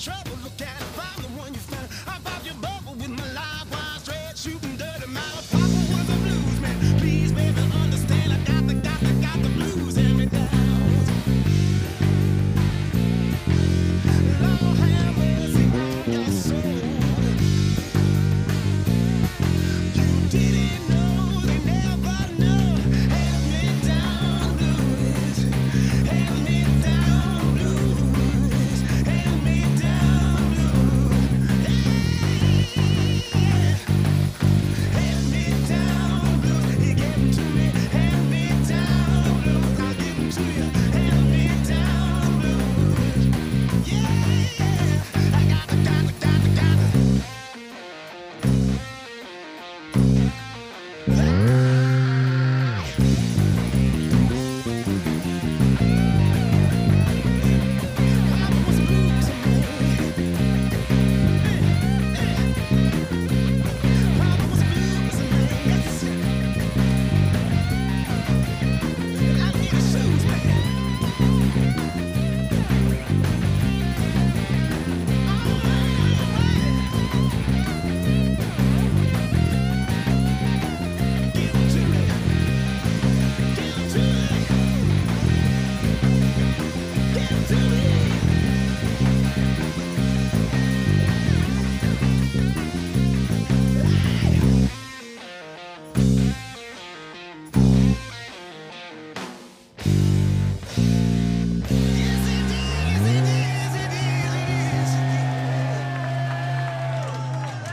Trump.